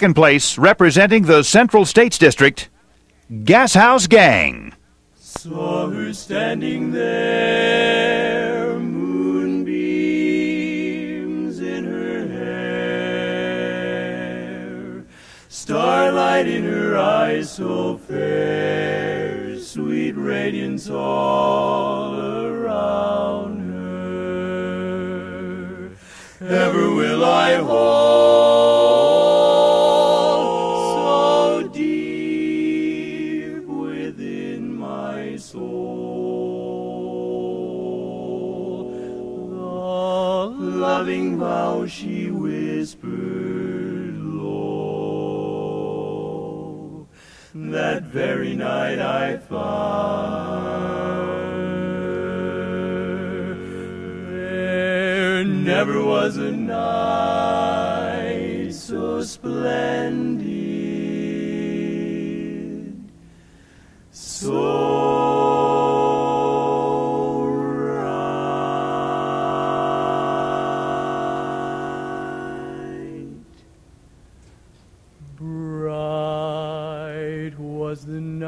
Second place, representing the Central States District, Gas House Gang. Saw her standing there, moonbeams in her hair, starlight in her eyes so fair, sweet radiance all around her. Ever will I hold loving vow she whispered low. That very night I found there never was a night so splendid, was the night.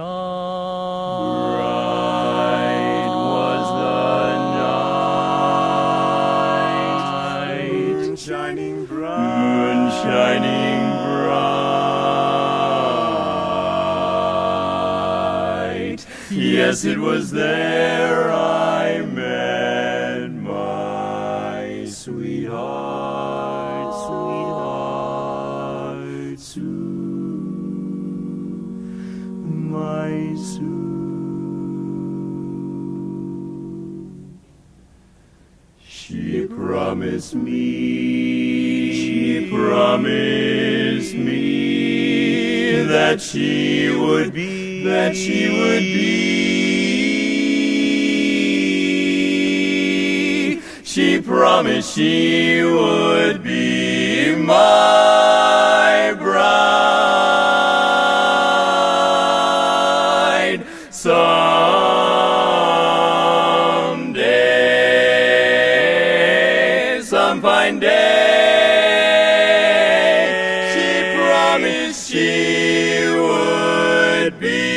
Bright was the night. Moon shining bright. Moon shining bright. Yes, it was there I met my sweetheart, sweetheart, Sue, my Sue. She promised me, she promised me that she would be, that she would be. She promised she would fine day. She promised she would be